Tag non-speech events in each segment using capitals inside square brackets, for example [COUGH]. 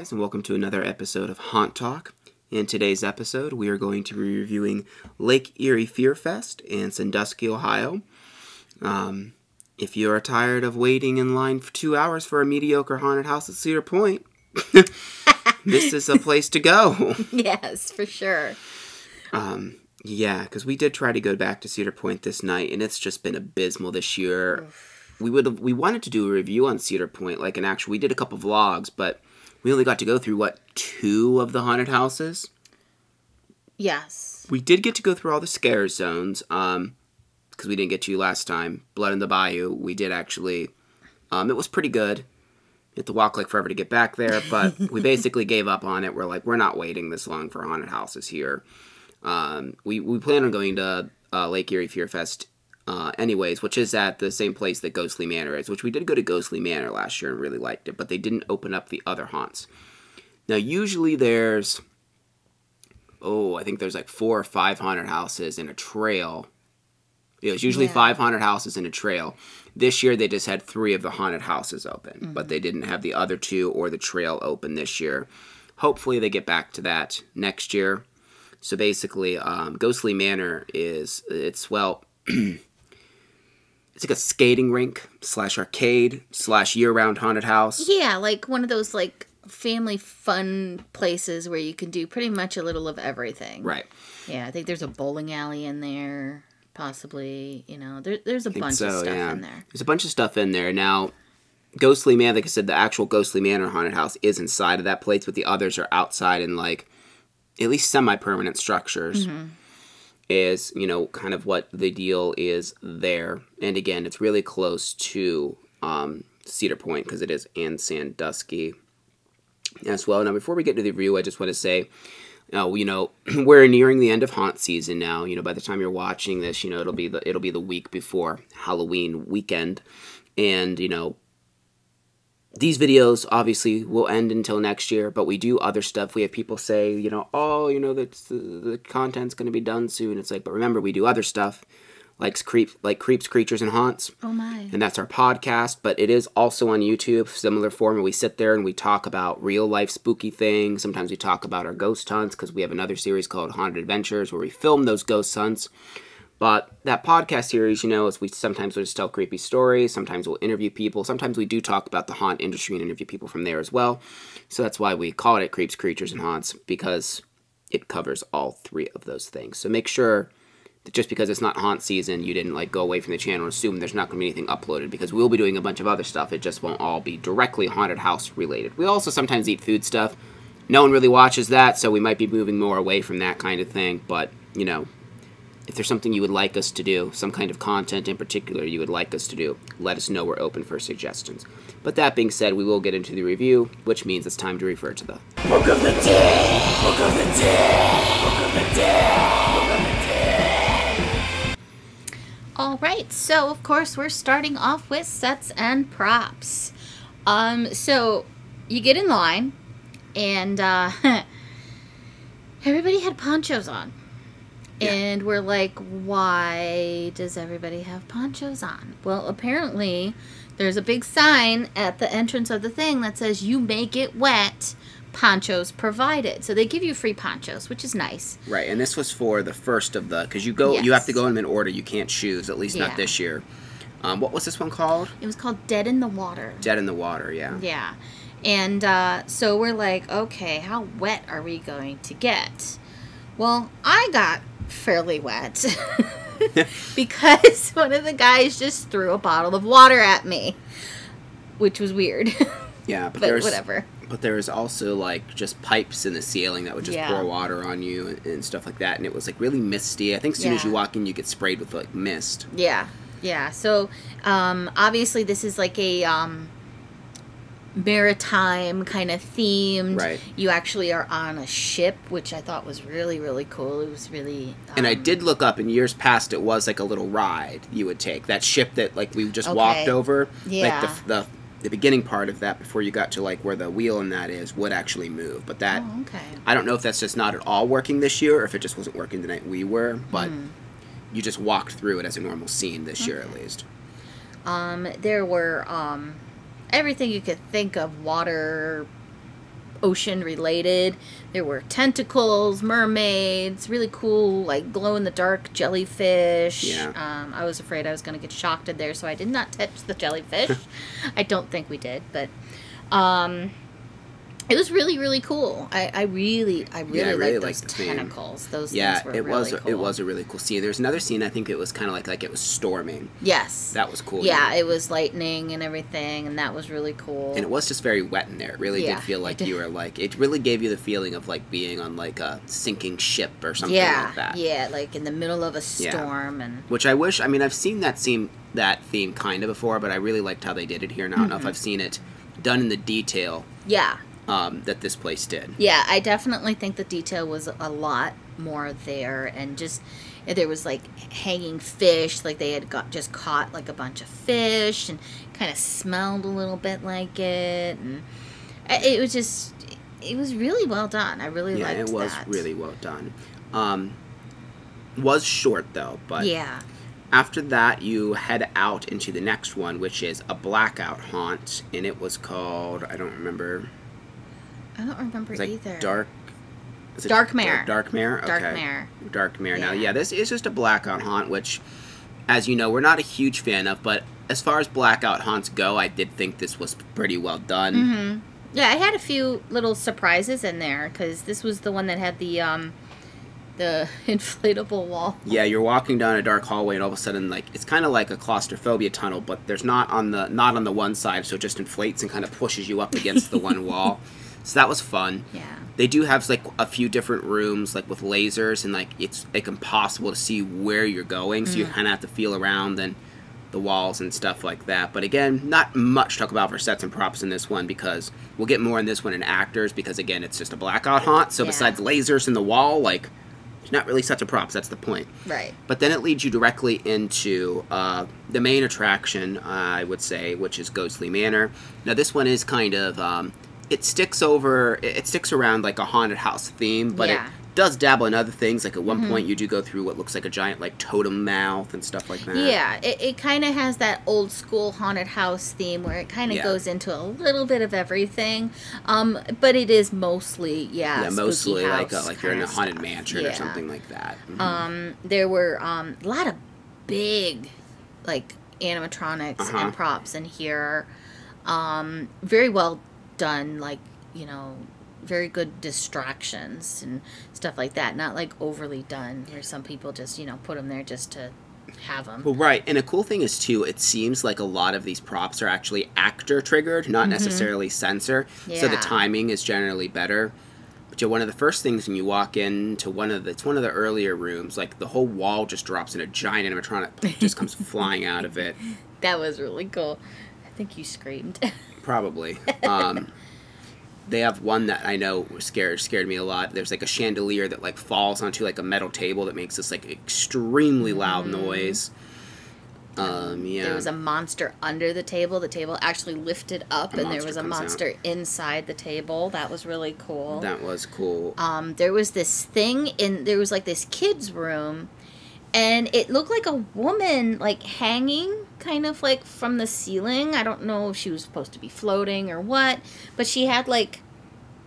guys, and welcome to another episode of Haunt Talk. In today's episode, we are going to be reviewing Lake Erie Fear Fest in Sandusky, Ohio. Um, if you are tired of waiting in line for two hours for a mediocre haunted house at Cedar Point, [LAUGHS] this is a place to go. [LAUGHS] Yes, for sure. Um, yeah, because we did try to go back to Cedar Point this night, and it's just been abysmal this year. We would have we wanted to do a review on Cedar Point, like an actual. We did a couple vlogs, but we only got to go through what two of the haunted houses. Yes. We did get to go through all the scare zones, um, because we didn't get to you last time. Blood in the Bayou, we did actually. Um, it was pretty good. You had to walk like forever to get back there, but we [LAUGHS] basically gave up on it. We're like, we're not waiting this long for haunted houses here. Um, we we plan on going to uh, Lake Erie Fear Fest, uh, anyways, which is at the same place that Ghostly Manor is. Which we did go to Ghostly Manor last year and really liked it, but they didn't open up the other haunts. Now, usually there's, oh, I think there's like four or five haunted houses in a trail. Yeah, it's usually Yeah. five haunted houses in a trail. This year they just had three of the haunted houses open, but they didn't have the other two or the trail open this year. Hopefully they get back to that next year. So basically, um, Ghostly Manor is it's well, [CLEARS THROAT] it's like a skating rink slash arcade slash year-round haunted house. Yeah, like one of those like family fun places where you can do pretty much a little of everything. Right. Yeah, I think there's a bowling alley in there, possibly. You know, there, there's a bunch so, of stuff yeah. in there. There's a bunch of stuff in there. Now, Ghostly Man, like I said, the actual Ghostly Manor haunted house is inside of that place, but the others are outside in like at least semi-permanent structures. Mm-hmm. Is you know kind of what the deal is there, and again, it's really close to um, Cedar Point because it is in Sandusky as well. Now, before we get to the review, I just want to say. Uh, you know, [CLEARS THROAT] we're nearing the end of haunt season now. You know, by the time you're watching this, you know it'll be the it'll be the week before Halloween weekend, and you know these videos obviously will end until next year, but we do other stuff. We have people say, you know, oh, you know, that the, uh, the content's going to be done soon. It's like, but remember, we do other stuff like creep, like creeps, creatures, and haunts Oh my. and that's our podcast but it is also on youtube similar form where we sit there and we talk about real life spooky things sometimes we talk about our ghost hunts because we have another series called haunted adventures where we film those ghost hunts but that podcast series you know is we sometimes will just tell creepy stories sometimes we'll interview people sometimes we do talk about the haunt industry and interview people from there as well so that's why we call it creeps creatures and haunts because it covers all three of those things so make sure that just because it's not haunt season, you didn't like go away from the channel and assume there's not going to be anything uploaded because we'll be doing a bunch of other stuff. It just won't all be directly haunted house related. We also sometimes eat food stuff. No one really watches that, so we might be moving more away from that kind of thing. But you know, if there's something you would like us to do, some kind of content in particular you would like us to do, let us know. We're open for suggestions. But that being said, we will get into the review, which means it's time to refer to the book of the day book of the day All right, so of course we're starting off with sets and props. Um, so you get in line, and uh, [LAUGHS] everybody had ponchos on, Yeah. and we're like, why does everybody have ponchos on? Well, apparently there's a big sign at the entrance of the thing that says "You may get wet." Ponchos provided, so they give you free ponchos, which is nice. Right, and this was for the first of the because you go you have to go in in order. You can't choose, at least Yeah. not this year. Um, what was this one called? It was called "Dead in the Water." Dead in the Water. Yeah. Yeah. And uh, so we're like, okay, how wet are we going to get? Well, I got fairly wet [LAUGHS] because one of the guys just threw a bottle of water at me, which was weird. [LAUGHS] Yeah, but, but whatever. but there's also like just pipes in the ceiling that would just Yeah. pour water on you and, and stuff like that, and it was like really misty. I think as soon as you walk in, you get sprayed with like mist. Yeah. Yeah. So um, obviously, this is like a. Um, maritime kind of themed Right. you actually are on a ship which i thought was really really cool it was really And I um, did look up in years past, it was like a little ride you would take. That ship that like we just walked over, Yeah. like the, the the beginning part of that before you got to like where the wheel and that is would actually move. But that oh, okay I don't know if that's just not at all working this year or if it just wasn't working the night we were, but Hmm. you just walked through it as a normal scene this year at least. Um, there were um, everything you could think of water ocean related. There were tentacles, mermaids, really cool, like glow in the dark jellyfish. Yeah. Um, I was afraid I was going to get shocked in there, so I did not [LAUGHS] touch the jellyfish. [LAUGHS] I don't think we did, but um, it was really, really cool. I, I really, I really, Yeah, I really liked those the theme. tentacles. Those Yeah, things were it really was cool. it was a really cool scene. There's another scene I think it was kind of like like it was storming. Yes. That was cool. yeah, it was lightning and everything, and that was really cool. and it was just very wet in there. It really Yeah, did feel like you were like it really gave you the feeling of like being on like a sinking ship or something yeah, like that. yeah, like in the middle of a Yeah. storm, and Which I wish. I mean, I've seen that scene that theme kind of before, but I really liked how they did it here. And I don't know if Mm-hmm. I've seen it done in the detail yeah, um, that this place did. yeah. I definitely think the detail was a lot more there, and just there was like hanging fish, like they had got just caught like a bunch of fish, and kind of smelled a little bit like it, and it it was just. It was really well done. I really Yeah, liked it was that. really well done. Um, was short though, but yeah. After that, you head out into the next one, which is a blackout haunt, and it was called I don't remember. I don't remember It's like either. dark. is it Dark Mare. Dark Mare. Okay. Dark Mare. Dark Mare. Now, Yeah. yeah, this is just a blackout haunt, which, as you know, we're not a huge fan of. But as far as blackout haunts go, I did think this was pretty well done. Mm-hmm. Yeah, I had a few little surprises in there because this was the one that had the um, the [LAUGHS] inflatable wall. Yeah, you're walking down a dark hallway, and all of a sudden, like it's kind of like a claustrophobia tunnel, but there's not on the not on the one side, so it just inflates and kind of pushes you up against the one [LAUGHS] wall. So that was fun. Yeah. They do have like a few different rooms, like with lasers, and like it's like impossible to see where you're going, so you Mm. kind of have to feel around and the walls and stuff like that. But again, not much to talk about for sets and props in this one because we'll get more in this one in actors because again, it's just a blackout haunt. So Yeah. besides lasers in the wall, like it's not really sets and props. That's the point. Right. But then it leads you directly into uh, the main attraction, I would say, which is Ghostly Manor. Now, this one is kind of um, it sticks over, it it sticks around like a haunted house theme, but Yeah. it does dabble in other things. Like at one point, you do go through what looks like a giant like totem mouth and stuff like that. Yeah, it, it kind of has that old school haunted house theme where it kind of Yeah. goes into a little bit of everything, um, but it is mostly yeah, Yeah, mostly like a, like you're in a haunted stuff. mansion or something like that. Mhm. Um, there were um, a lot of big, like animatronics Uh-huh. and props in here. Um, very well done, like you know, very good distractions and stuff like that. Not like overly done, where some people just you know put them there just to have them. Well, right, and a cool thing is too. It seems like a lot of these props are actually actor triggered, not necessarily sensor. So the Mm-hmm. Timing is generally better. But yeah, one of the first things when you walk into one of the it's one of the earlier rooms, like the whole wall just drops and a giant animatronic just comes [LAUGHS] flying out of it. That was really cool. I think you screamed. [LAUGHS] Probably. Um, [LAUGHS] they have one that I know scared scared me a lot. There's like a chandelier that like falls onto like a metal table that makes this like extremely loud noise. Um, yeah. There was a monster under the table. The table actually lifted up, A and there was a comes out. monster inside the table. That was really cool. that was cool. um, there was this thing in there was like this kids room and it looked like a woman like hanging kind of like from the ceiling. I don't know if she was supposed to be floating or what but she had like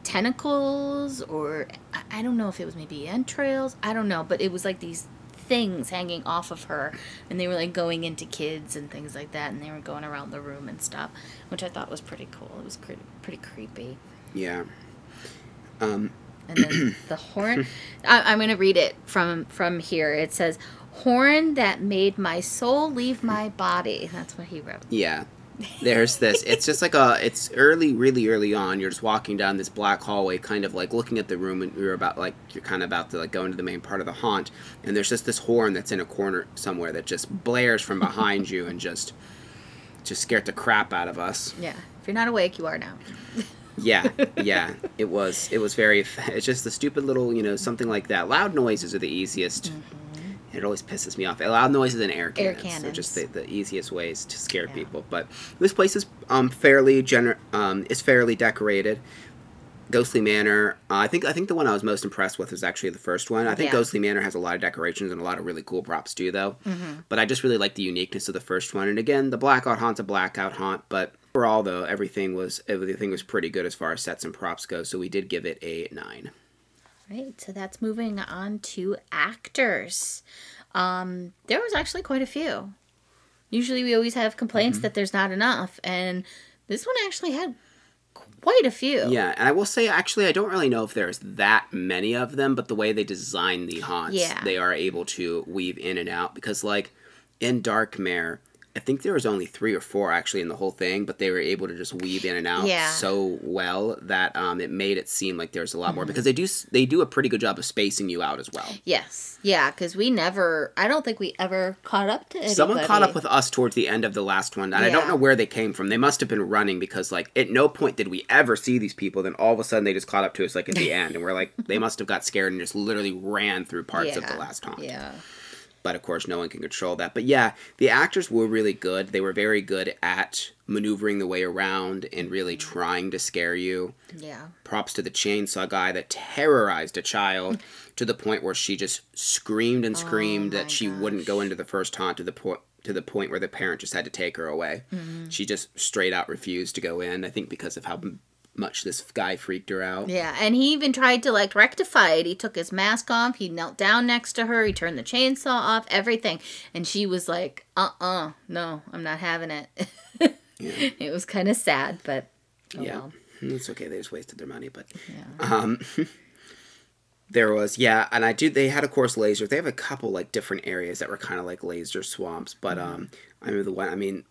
tentacles or I- don't know if it was maybe entrails. I don't know but it was like these things hanging off of her and they were like going into kids and things like that and they were going around the room and stuff which i thought was pretty cool. It was pretty, pretty creepy. Yeah. Um, and then the horn [LAUGHS] I, i'm going to read it from from here. It says horn that made my soul leave my body that's what he wrote yeah. There's this. It's just like a. It's early, really early on. You're just walking down this black hallway, kind of like looking at the room, and you're about like you're kind of about to like go into the main part of the haunt, and there's just this horn that's in a corner somewhere that just blares from behind you and just, just scared the crap out of us. yeah if you're not awake you are now Yeah, [LAUGHS] yeah. It was. It was very. [LAUGHS] It's just the stupid little, you know, something like that. Loud noises are the easiest. Mm-hmm. It always pisses me off. Loud noises and air Air cannons. are just the, the easiest ways to scare Yeah. people. But this place is um fairly gener- um is fairly decorated. Ghostly Manor. Uh, I think I think the one I was most impressed with was actually the first one. I think Yeah. Ghostly Manor has a lot of decorations and a lot of really cool props too, though. Mm-hmm. But I just really like the uniqueness of the first one. And again, the blackout haunt's a blackout haunt, but Overall, though, everything was everything was pretty good as far as sets and props go. So we did give it a nine. Right, so that's moving on to actors. Um, there was actually quite a few. Usually, we always have complaints Mm-hmm. that there's not enough, and this one actually had quite a few. Yeah, and I will say actually I don't really know if there's that many of them, but the way they design the haunts, Yeah. they are able to weave in and out because like in Dark Mare, I think there was only three or four actually in the whole thing, but they were able to just weave in and out Yeah. so well that um, it made it seem like there's a lot Mm-hmm. more because they do they do a pretty good job of spacing you out as well. Yes, yeah, because we never. I don't think we ever caught up to anybody. Someone caught up with us towards the end of the last one, and I don't know where they came from. They must have been running because, like, at no point did we ever see these people. Then all of a sudden, they just caught up to us, like at the [LAUGHS] end, and we're like, they must have got scared and just literally ran through parts of the last haunt. Yeah, But of course, no one can control that. But yeah, the actors were really good. They were very good at maneuvering the way around and really Mm-hmm. trying to scare you. yeah, Props to the chainsaw guy that terrorized a child [LAUGHS] to the point where she just screamed and screamed Oh that she wouldn't go into the first haunt to the point to the point where the parent just had to take her away. Mm-hmm. She just straight out refused to go in. I think because of how much this guy freaked her out. yeah. And he even tried to like rectify it. He took his mask off. He knelt down next to her. He turned the chainsaw off. Everything, and she was like, "Uh, uh no, I'm not having it." yeah. [LAUGHS] It was kind of sad, but oh yeah, well. it's okay. They just wasted their money, but Yeah. um, [LAUGHS] there was yeah, and I do. They had of course lasers. They have a couple like different areas that were kind of like laser swamps, but Mm-hmm. um, I mean the one. I mean,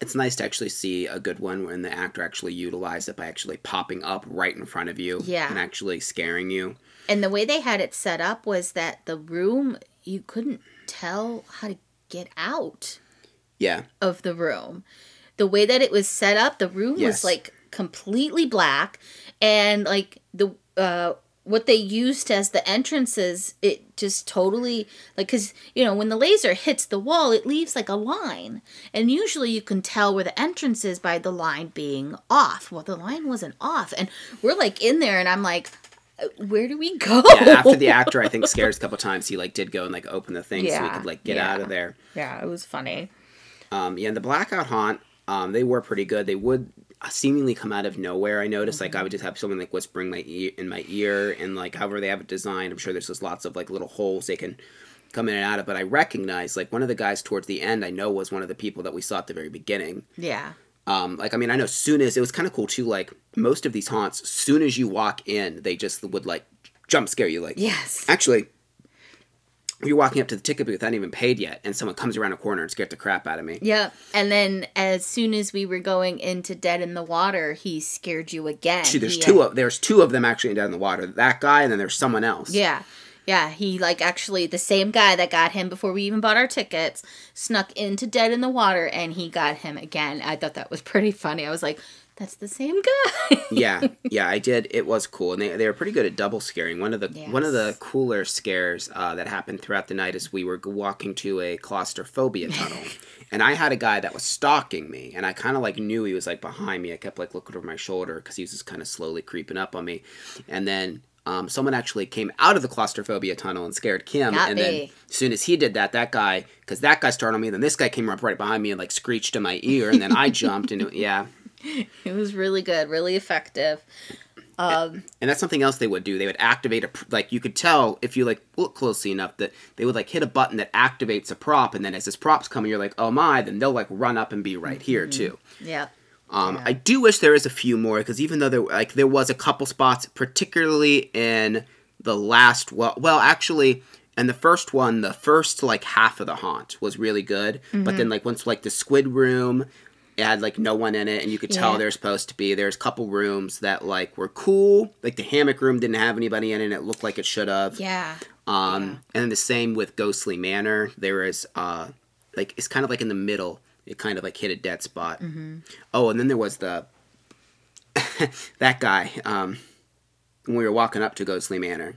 it's nice to actually see a good one when the actor actually utilized it by actually popping up right in front of you, Yeah. and actually scaring you. And the way they had it set up was that the room you couldn't tell how to get out Yeah, of the room. The way that it was set up, the room Yes. was like completely black and like the uh what they used as the entrances, it just totally like cuz you know, when the laser hits the wall, it leaves like a line. And usually you can tell where the entrance is by the line being off. Well, the line wasn't off and we're like in there and I'm like "Uh, where do we go? yeah. After the [LAUGHS] actor, I think scares a couple times. He like did go and like open the thing so we could like get yeah. out of there. Yeah, it was funny. Um, yeah, and the blackout haunt, um, they were pretty good. They would seemingly come out of nowhere. I noticed, like, I would just have someone like whispering my ear in my ear, and like, however they have it designed, I'm sure there's just lots of like little holes they can come in and out of. But I recognize, like, one of the guys towards the end, I know was one of the people that we saw at the very beginning. Yeah. Um, like, I mean, I know soon as it was kind of cool too. Like, most of these haunts, soon as you walk in, they just would like jump scare you. Like, Yes. actually. You're walking up to the ticket booth, I hadn't even paid yet, and someone comes around a corner and scared the crap out of me. Yep. And then as soon as we were going into Dead in the Water, he scared you again. Actually, there's He, two uh, of there's two of them actually in Dead in the water. That guy and then there's someone else. Yeah. Yeah, he like actually the same guy that got him before we even bought our tickets snuck into Dead in the Water and he got him again. I thought that was pretty funny. I was like, that's the same guy. [LAUGHS] yeah, yeah, I did. It was cool, and they, they were pretty good at double scaring. One of the one of the cooler scares uh, that happened throughout the night is we were walking to a claustrophobia [LAUGHS] tunnel, and I had a guy that was stalking me, and I kind of like knew he was like behind me. I kept like looking over my shoulder because he was just kind of slowly creeping up on me, and then. Um, someone actually came out of the claustrophobia tunnel and scared Kim, Got and then as soon as he did that, that guy, because that guy started on me, then this guy came up right behind me and like screeched in my ear, and then I jumped into yeah, [LAUGHS] it was really good, really effective. Um and that's something else they would do. They would activate a like you could tell if you like look closely enough that they would like hit a button that activates a prop and then as this prop's coming you're like oh my then they'll like run up and be right here too. Yeah. um, I do wish there is a few more because even though there like there was a couple spots, particularly in the last well, well actually, and the first one, the first like half of the haunt was really good, but then like once like the squid room, it had like no one in it, and you could tell Yeah. there's supposed to be. There's a couple rooms that like were cool, like the hammock room didn't have anybody in it, and it looked like it should have. Yeah. Um, Yeah. and then the same with Ghostly Manor. There is uh, like it's kind of like in the middle. It kind of like hit a dead spot. Mm-hmm. Oh, and then there was the [LAUGHS] that guy. Um, when we were walking up to Ghostly Manor,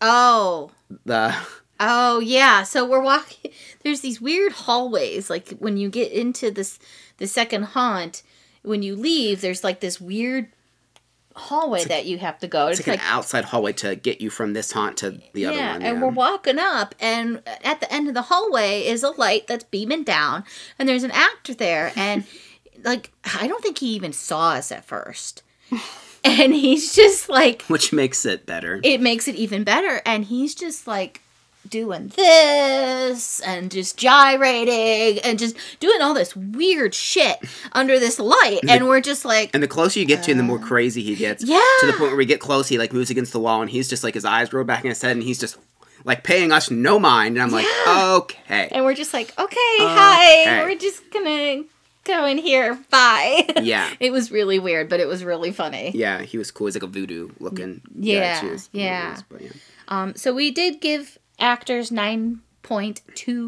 Oh. the Oh yeah, so we're walking. There's these weird hallways. Like when you get into this, the second haunt, when you leave, there's like this weird hallway that you have to go. it's like, an outside hallway to get you from this haunt to the other yeah, one. and yeah. we're walking up, and at the end of the hallway is a light that's beaming down, and there's an actor there, [LAUGHS] and like I don't think he even saw us at first. and he's just like [LAUGHS] Which makes it better. it makes it even better and he's just like doing this and just gyrating and just doing all this weird shit under this light and we're just like And the closer you get to him, the more crazy he gets. yeah. To the point where we get close, he like moves against the wall, and he's just like his eyes roll back in his head, and he's just like paying us no mind. And I'm like, okay, and we're just like okay hi we're just gonna go in here bye [LAUGHS] yeah, it was really weird but it was really funny yeah. He was cool. He's like a voodoo looking. Yeah, yeah. but yeah. Um, so we did give actors 9.25.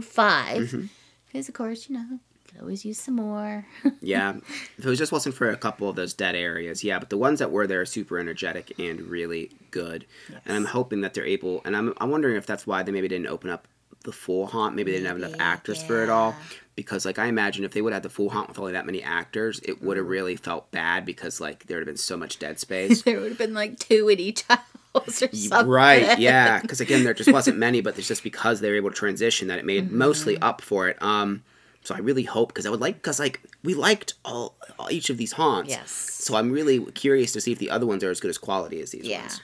Mm-hmm. Because, of course, you know, could always use some more. [LAUGHS] Yeah, if it was just wasn't for a couple of those dead areas, yeah, but the ones that were there are super energetic and really good. And I'm hoping that they're able, and I'm, I'm wondering if that's why they maybe didn't open up the full haunt. Maybe they didn't have enough Maybe, actors for it all. Because, like, I imagine if they would have had the full haunt with only that many actors, it would have Mm-hmm. really felt bad because, like, there would have been so much dead [LAUGHS] space. there would have been like two in each [LAUGHS] house or something. Right, yeah, because again, there just wasn't many, but it's just because they were able to transition that it made Mm-hmm. mostly up for it. Um, so I really hope because I would like because like we liked all, all each of these haunts. Yes. So I'm really curious to see if the other ones are as good as quality as these Yeah. ones.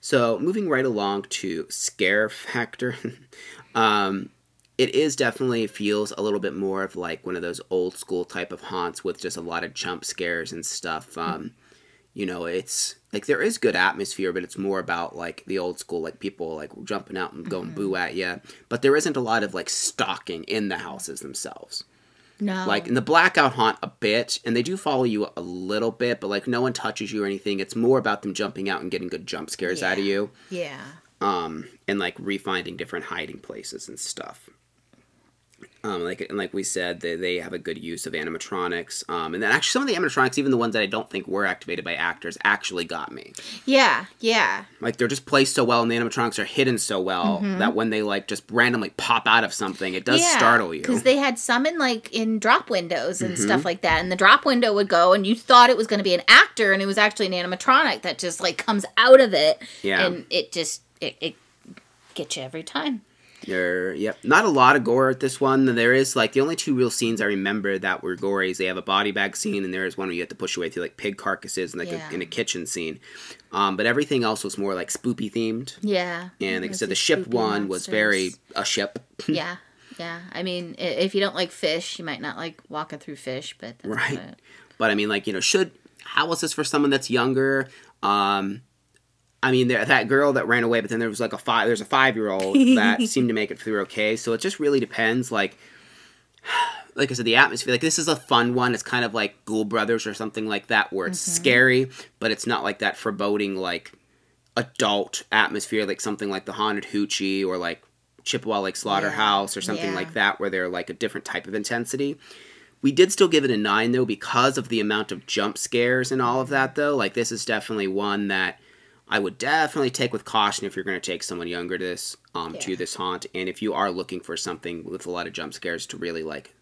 So moving right along to scare factor, [LAUGHS] um, it is definitely feels a little bit more of like one of those old school type of haunts with just a lot of jump scares and stuff. Um, you know, it's like there is good atmosphere, but it's more about like the old school, like people like jumping out and going boo at you. But there isn't a lot of like stalking in the houses themselves. No. Like in the blackout haunt, a bit, and they do follow you a little bit, but like no one touches you or anything. It's more about them jumping out and getting good jump scares out of you, yeah. um, and like refinding different hiding places and stuff. Um, like and like we said, they, they have a good use of animatronics. Um, and then actually some of the animatronics, even the ones that I don't think were activated by actors, actually got me. Yeah. Yeah. Like they're just placed so well, and the animatronics are hidden so well that when they like just randomly pop out of something, it does startle you. Because they had some in like in drop windows and Mm-hmm. stuff like that. And the drop window would go and you thought it was going to be an actor and it was actually an animatronic that just like comes out of it. Yeah. And it just, it, it gets you every time. There, yep. Not a lot of gore at this one. There is like the only two real scenes I remember that were gory is they have a body bag scene and there is one where you have to push your way through like pig carcasses and like Yeah. a, in a kitchen scene. Um, but everything else was more like spoopy themed. Yeah. And like I said, the ship one was very a ship. [LAUGHS] yeah. Yeah. I mean, if you don't like fish, you might not like walking through fish, but that's Right. it. But I mean, like you know, should how was this for someone that's younger? Um, I mean, there, that girl that ran away, but then there was like a five. There's a five year old that [LAUGHS] seemed to make it through okay. So it just really depends. Like, [SIGHS] like I said, the atmosphere. Like this is a fun one. It's kind of like Ghoul Brothers or something like that, where it's mm-hmm. scary, but it's not like that foreboding like adult atmosphere, like something like the Haunted Hoochie or like Chippewa Lake Slaughterhouse or something yeah. like that, where they're like a different type of intensity. We did still give it a nine though because of the amount of jump scares and all of that though. Like this is definitely one that I would definitely take with caution if you're going to take someone younger to this um, to this haunt, and if you are looking for something with a lot of jump scares to really like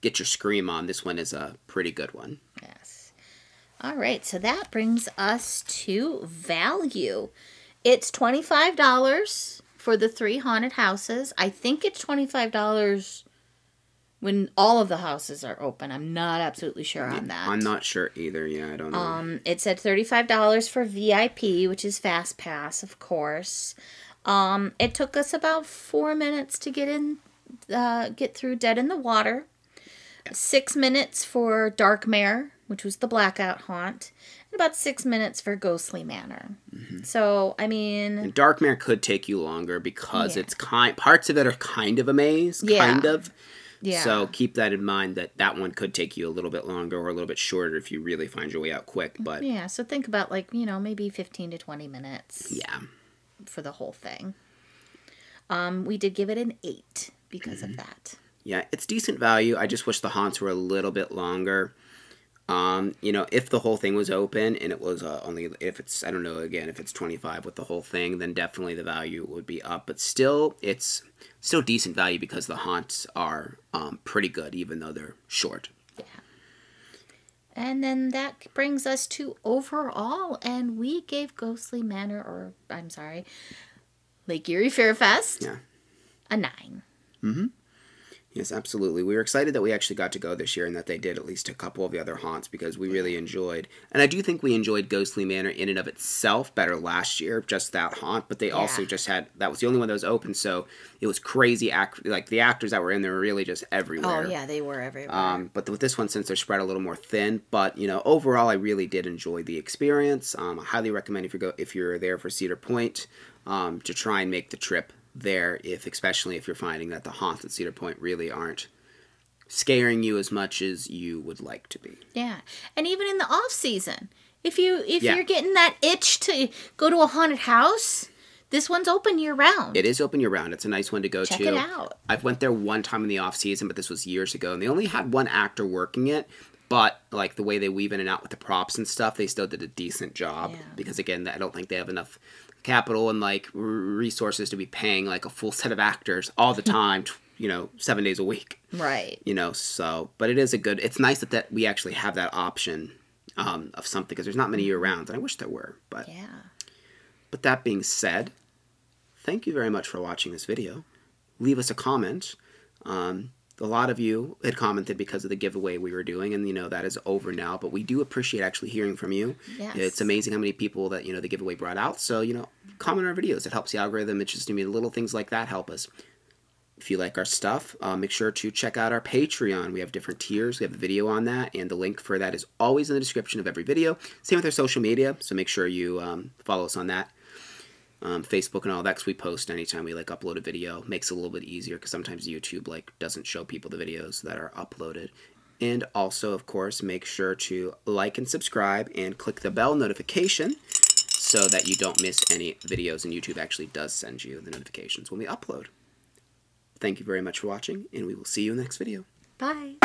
get your scream on, this one is a pretty good one. Yes. All right, so that brings us to value. It's $25 for the three haunted houses. I think it's $25 when all of the houses are open. I'm not absolutely sure on that. I'm not sure either. Yeah, I don't know. Um, it said $35 for VIP, which is Fast Pass, of course. Um, it took us about four minutes to get in, uh, get through Dead in the Water. Six minutes for Dark Mare, which was the blackout haunt, and about six minutes for Ghostly Manor. Mm-hmm. So, I mean, And Darkmare could take you longer because Yeah. it's kind parts of it are kind of a maze, Yeah. kind of. Yeah. So keep that in mind that that one could take you a little bit longer or a little bit shorter if you really find your way out quick. But yeah, so think about like, you know, maybe 15 to 20 minutes yeah, for the whole thing. Um, we did give it an 8 because Mm-hmm. of that. yeah, it's decent value. I just wish the haunts were a little bit longer. Um, you know, if the whole thing was open and it was uh, only if it's I don't know again if it's twenty five with the whole thing, then definitely the value would be up. But still, it's still decent value because the haunts are um, pretty good, even though they're short. Yeah. And then that brings us to overall, and we gave Ghostly Manor, or I'm sorry, Lake Erie Fear Fest, Yeah. a nine. Yes, absolutely. We were excited that we actually got to go this year and that they did at least a couple of the other haunts because we really enjoyed. And I do think we enjoyed Ghostly Manor in and of itself better last year, just that haunt. But they also just had that was the only one that was open, so it was crazy. Act like the actors that were in there were really just everywhere. Oh yeah, they were everywhere. Um, but with this one, since they're spread a little more thin, but you know, overall, I really did enjoy the experience. Um, I highly recommend if you go if you're there for Cedar Point, um, to try and make the trip there. If especially if you're finding that the haunts at Cedar Point really aren't scaring you as much as you would like to be. yeah, and even in the off season, if you if Yeah. you're getting that itch to go to a haunted house, this one's open year round. It is open year round. It's a nice one to go Check to. it out. I've went there one time in the off season, but this was years ago, and they only had one actor working it. But like the way they weave in and out with the props and stuff, they still did a decent job. Yeah. Because again, I don't think they have enough capital and like resources to be paying like a full set of actors all the [LAUGHS] time. you know, seven days a week. Right. You know, so but it is a good. It's nice that that we actually have that option um, of something because there's not many year rounds, and I wish there were. But Yeah. but that being said, thank you very much for watching this video. Leave us a comment. Um, a lot of you had commented because of the giveaway we were doing, and you know that is over now. But we do appreciate actually hearing from you. Yes. It's amazing how many people that you know the giveaway brought out. So you know, comment on our videos. It helps the algorithm. It's just to me little things like that help us. If you like our stuff, uh, make sure to check out our Patreon. We have different tiers. We have a video on that, and the link for that is always in the description of every video. Same with our social media, so make sure you um, follow us on that. Um, Facebook and all that, because we post anytime we like upload a video. Makes it a little bit easier because sometimes YouTube like doesn't show people the videos that are uploaded. And also, of course, make sure to like and subscribe and click the bell notification so that you don't miss any videos and YouTube actually does send you the notifications when we upload. Thank you very much for watching, and we will see you in the next video. Bye.